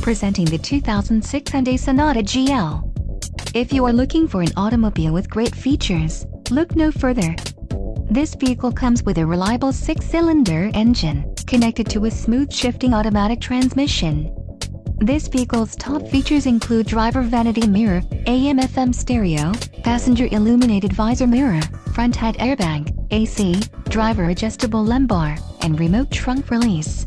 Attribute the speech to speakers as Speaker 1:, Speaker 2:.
Speaker 1: Presenting the 2006 Hyundai Sonata GL. If you are looking for an automobile with great features, look no further. This vehicle comes with a reliable six-cylinder engine, connected to a smooth shifting automatic transmission. This vehicle's top features include driver vanity mirror, AM-FM stereo, passenger illuminated visor mirror, front head airbag, AC, driver adjustable lumbar, and remote trunk release.